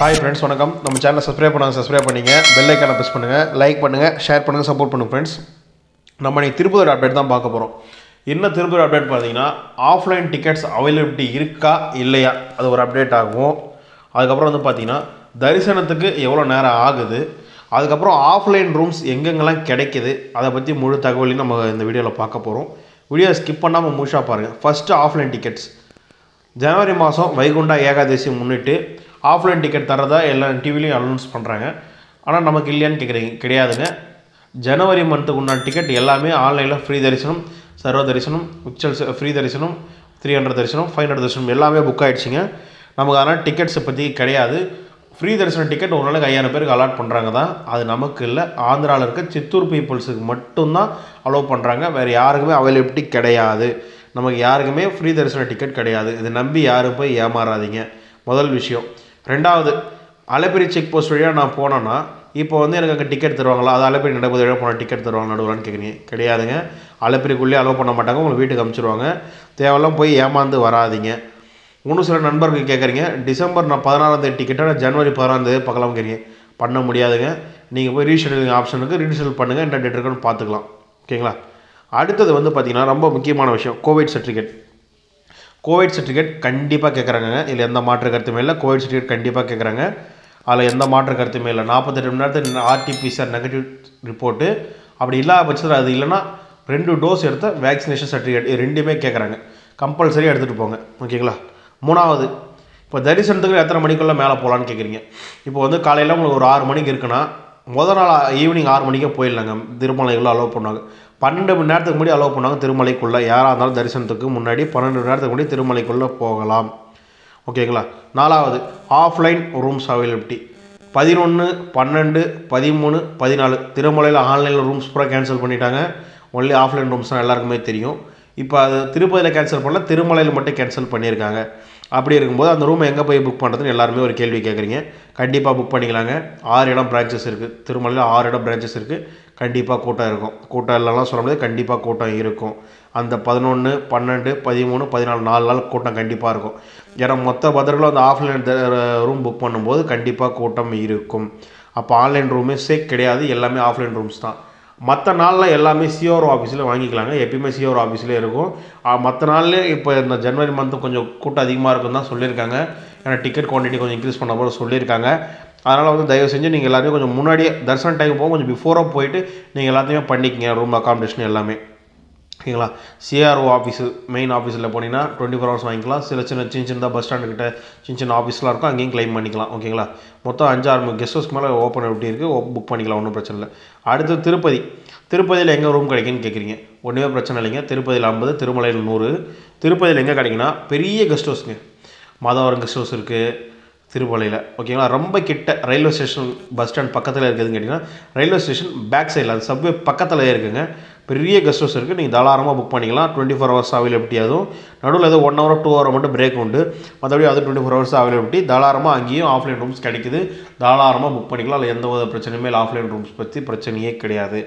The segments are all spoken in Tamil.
ஹாய் ஃப்ரெண்ட்ஸ் வணக்கம். நம்ம சேனலை சப்ஸ்கிரைப் பண்ணாங்க சப்ஸ்கிரைப் பண்ணிங்க. பெல் ஐக்கானை ப்ரெஸ் பண்ணுங்கள் லைக் பண்ணுங்கள் ஷேர் பண்ணுங்கள் சப்போர்ட் பண்ணுங்கள் ஃப்ரெண்ட்ஸ் நம்ம இன்னைக்கு திருப்பதூர் அப்டேட் தான் பார்க்க போகிறோம் என்ன திருப்பதூர் அப்டேட் பார்த்தீங்கன்னா ஆஃப்லைன் டிக்கெட்ஸ் அவைலபிலிட்டி இருக்கா இல்லையா? அது ஒரு அப்டேட் ஆகும். அதுக்கப்புறம் வந்து பார்த்தீங்கன்னா தரிசனத்துக்கு எவ்வளோ நேரம் ஆகுது? அதுக்கப்புறம் ஆஃப்லைன் ரூம்ஸ் எங்கெங்கெல்லாம் கிடைக்கிது? அதை பற்றி முழு தகவலையும் நம்ம இந்த வீடியோவில் பார்க்க போகிறோம் வீடியோ ஸ்கிப் பண்ணாமல் முழுஷாக பாருங்கள் ஃபஸ்ட்டு ஆஃப்லைன் டிக்கெட்ஸ் ஜனவரி மாதம் வைகுண்டா ஏகாதசி முன்னிட்டு ஆஃப்லைன் டிக்கெட் தரதா எல்லா டிவிலையும் அனௌன்ஸ் பண்ணுறாங்க ஆனால் நமக்கு இல்லையான்னு கேட்குறீங்க கிடையாதுங்க. ஜனவரி மந்த்துக்கு உண்டான டிக்கெட் எல்லாமே ஆன்லைனில் ஃப்ரீ தரிசனம் சர்வ தரிசனம் உச்சல் ஃப்ரீ தரிசனம் த்ரீ ஹண்ட்ரட் தரிசனம் ஃபைவ் ஹண்ட்ரட் தரிசனம் எல்லாமே புக் ஆகிடுச்சிங்க நமக்கு அதனால் டிக்கெட்ஸை பற்றி கிடையாது. ஃப்ரீ தரிசன டிக்கெட் ஒரு நாளைக்கு ஐயாயிரம் பேருக்கு அலாட் பண்ணுறாங்க தான். அது நமக்கு இல்லை. ஆந்திராவில் இருக்க சித்தூர் பீப்புள்ஸுக்கு மட்டும்தான் அலோவ் பண்ணுறாங்க வேறு யாருக்குமே அவைலபிலிட்டி கிடையாது. நமக்கு யாருக்குமே ஃப்ரீ தரிசன டிக்கெட் கிடையாது. இதை நம்பி யாரும் போய் ஏமாறாதீங்க. முதல் விஷயம். ரெண்டாவது அலப்பிரி செக் போஸ்ட் வழியாக நான் போனேன்னா இப்போ வந்து எனக்கு அங்கே டிக்கெட் தருவாங்களா? அது அலைப்பெரி நடப்பது வழியாக போனால் டிக்கெட் தருவாங்க நடுவலான்னு கேட்குறீங்க கிடையாதுங்க. அலைப்பெரிக்குள்ளேயே அலோவ் பண்ண மாட்டாங்க. உங்களை வீட்டுக்கு அனுப்பிச்சிருவாங்க தேவையெல்லாம் போய் ஏமாந்து வராதீங்க. இன்னும் சில நண்பர்கள் கேட்குறீங்க டிசம்பர் நான் பதினாறாம் தேதி டிக்கெட்டை நான் ஜனவரி பதினாறாம் தேதி பார்க்கலாம் கேட்குறீங்க பண்ண முடியாதுங்க. நீங்கள் போய் ரீஷெடியூலிங் ஆப்ஷனுக்கு ரீஷெடியூல் பண்ணுங்கள் என்ன டேட் இருக்குன்னு பார்த்துக்கலாம். ஓகேங்களா? அடுத்தது வந்து பார்த்திங்கன்னா ரொம்ப முக்கியமான விஷயம். கோவிட் சர்டிஃபிகேட் கோவிட் சர்டிஃபிகேட் கண்டிப்பாக கேட்குறாங்க இதில் எந்த மாற்று கருத்துமே இல்லை. கோவிட் சர்டிஃபிகேட் கண்டிப்பாக கேட்குறாங்க அதில் எந்த மாற்று கருத்துமே இல்லை. நாற்பத்தெட்டு மணி நேரத்தில் ஆர்டிபிசிஆர் நெகட்டிவ் ரிப்போர்ட்டு அப்படி இல்லாத பட்சத்தில் அது இல்லைன்னா ரெண்டு டோஸ் எடுத்த வேக்சினேஷன் சர்டிஃபிகேட் ரெண்டுமே கேட்குறாங்க கம்பல்சரி எடுத்துகிட்டு போங்க. ஓகேங்களா மூணாவது இப்போ தரிசனத்துக்கு எத்தனை மணிக்குள்ளே மேலே போகலான்னு கேட்குறீங்க இப்போ வந்து காலையில் உங்களுக்கு ஒரு ஆறு மணிக்கு இருக்குன்னா முதல் நாள் ஈவினிங் ஆறு மணிக்கே போயிடலாங்க. திருமலைக்குள்ளே அலோவ் பண்ணுவாங்க. பன்னெண்டு மணி நேரத்துக்கு முன்னாடி அலோவ் பண்ணுவாங்க திருமலைக்குள்ளே. யாராக இருந்தாலும் தரிசனத்துக்கு முன்னாடி பன்னெண்டு மணி நேரத்துக்கு முன்னாடி திருமலைக்குள்ளே போகலாம். ஓகேங்களா? நாலாவது ஆஃப்லைன் ரூம்ஸ் அவைலபிலிட்டி பதினொன்று பன்னெண்டு பதிமூணு பதினாலு. திருமலையில் ஆன்லைனில் ரூம்ஸ் பூரா கேன்சல் பண்ணிட்டாங்க. ஒன்லி ஆஃப்லைன் ரூம்ஸ் தான் எல்லாருக்குமே தெரியும். இப்போ அது திருப்பதியில் கேன்சல் பண்ணல திருமலையில் மட்டும் கேன்சல் பண்ணியிருக்காங்க. அப்படி இருக்கும்போது அந்த ரூமை எங்கே போய் புக் பண்ணுறதுன்னு எல்லாருமே ஒரு கேள்வி கேட்குறீங்க கண்டிப்பாக புக் பண்ணிக்கலாங்க. ஆறு இடம் பிரான்ச்சஸ் இருக்குது திருமலையில் ஆறு இடம் பிரான்ச்சஸ் இருக்குது கண்டிப்பாக கூட்டம் இருக்கும். கூட்டம் இல்லைலாம் சொல்ல முடியாது கண்டிப்பாக கூட்டம் இருக்கும். அந்த பதினொன்று பன்னெண்டு பதிமூணு பதினாலு நாலு நாள் கூட்டம் கண்டிப்பாக இருக்கும். ஏன்னா மொத்த பத்திரங்களும் அந்த ஆஃப்லைன் ரூம் புக் பண்ணும்போது கண்டிப்பாக கூட்டம் இருக்கும். அப்போ ஆன்லைன் ரூமே கிடையாது எல்லாமே ஆஃப்லைன் ரூம்ஸ் தான். மற்ற நாளில் எல்லாமே சிஓர் ஆஃபீஸில் வாங்கிக்கலாங்க. எப்பயுமே சிஓர் ஆஃபீஸில் இருக்கும். மற்ற நாளில் இப்போ இந்த ஜனவரி மந்த்து கொஞ்சம் கூட்டம் அதிகமாக இருக்குன்னு தான் சொல்லியிருக்காங்க. ஏன்னா டிக்கெட் குவான்டிட்டி கொஞ்சம் இன்க்ரீஸ் பண்ண போது சொல்லியிருக்காங்க. அதனால் வந்து தயவு செஞ்சு நீங்கள் எல்லாத்தையும் கொஞ்சம் முன்னாடியே தரிசன டைம் போகும் கொஞ்சம் பிஃபோராக போயிட்டு நீங்கள் எல்லாத்தையுமே பண்ணிக்கங்க ரூம் அக்காமடேஷன் எல்லாமே. ஓகேங்களா சிஆர்ஓ ஆஃபீஸு மெயின் ஆஃபீஸில் போனீங்கன்னா டுவெண்ட்டி ஃபோர் ஹவர்ஸ் வாங்கிக்கலாம். சில சின்ன சின்ன சின்ன பஸ் ஸ்டாண்டுக்கிட்ட சின்ன சின்ன ஆஃபீஸ்லாம் இருக்கும் அங்கேயும் கிளைம் பண்ணிக்கலாம். ஓகேங்களா மொத்தம் அஞ்சாறு கெஸ்ட் ஹவுஸ்க்கு மேலே ஓப்பன் எப்படி இருக்குது புக் பண்ணிக்கலாம் ஒன்றும் பிரச்சனை இல்லை. அடுத்து திருப்பதி. திருப்பதியில் எங்கே ரூம் கிடைக்குன்னு கேட்குறீங்க ஒன்றுமே பிரச்சனை இல்லைங்க. திருப்பதியில் ஐம்பது திருமலையில் நூறு. திருப்பதியில் எங்கே கிடைக்குன்னா பெரிய கெஸ்ட் ஹவுஸுங்க மாதவரம் கெஸ்ட் ஹவுஸ் இருக்குது திருமலையில் ஓகேங்களா ரொம்ப கிட்ட ரயில்வே ஸ்டேஷன் பஸ் ஸ்டாண்ட் பக்கத்தில் இருக்குதுன்னு கேட்டிங்கன்னா ரயில்வே ஸ்டேஷன் பேக் சைடில் அது சப்வே பக்கத்தில் இருக்குங்க. பெரிய கெஸ்ட் ஹவுஸ் இருக்குது நீங்கள் தாராளமாக புக் பண்ணிக்கலாம். டுவெண்ட்டி ஃபோர் ஹவர்ஸ் அவைலபிலிட்டி அதுவும். நடுவில் ஏதோ ஒன் ஹவர் டூ ஹவர் மட்டும் பிரேக் உண்டு. மற்றபடி அது டுவெண்ட்டி ஃபோர் ஹவர்ஸ் அவைலபிலிட்டி தாராளமாக அங்கேயும் ஆஃப்லைன் ரூம்ஸ் கிடைக்குது. தாராளமாக புக் பண்ணிக்கலாம். அதில் எந்த வித பிரச்சனையுமே இல்லை. ஆஃப்லைன் ரூம்ஸ் பற்றி பிரச்சனையே கிடையாது.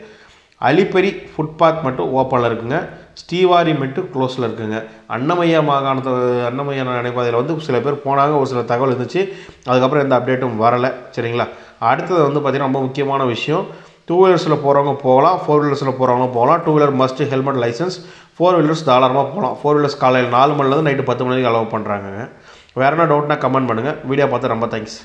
அலிப்பெரி ஃபுட்பாத் மட்டும் ஓப்பனில் இருக்குங்க. ஸ்ரீவாரி மட்டும் க்ளோஸில் இருக்குங்க. அன்னமையா மாகாணத்தில் அன்னமையா நினைப்பாதையில் வந்து சில பேர் போனாங்க. ஒரு சில தகவல் இருந்துச்சு. அதுக்கப்புறம் எந்த அப்டேட்டும் வரலை. சரிங்களா? அடுத்தது வந்து பார்த்திங்கன்னா ரொம்ப முக்கியமான விஷயம். டூ வீலர்ஸில் போகிறவங்க போகலாம். ஃபோர் வீலர்ஸில் போகிறவங்க போகலாம். Two wheeler must helmet license four wheelers தாராளமாக போகலாம். ஃபோர் வீலர்ஸ் காலையில் நாலு மணிலேருந்து நைட்டு பத்து மணிக்கு அலோவ் பண்ணுறாங்க வேறு என்ன டவுட்னா கமெண்ட் பண்ணுங்கள் வீடியோ பார்த்து ரொம்ப தேங்க்ஸ்